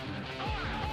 Team Deathmatch.